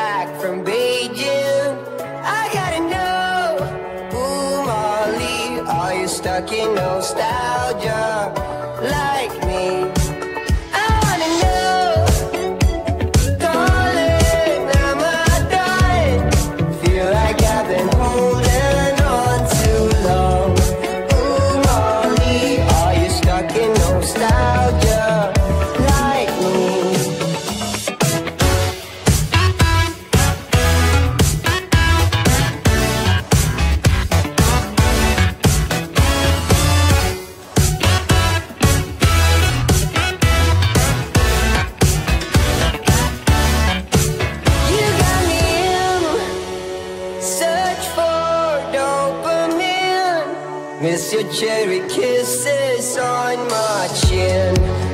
back from Beijing. I gotta know, ooh, Molly, are you stuck in nostalgia like Miss your cherry kisses on my chin.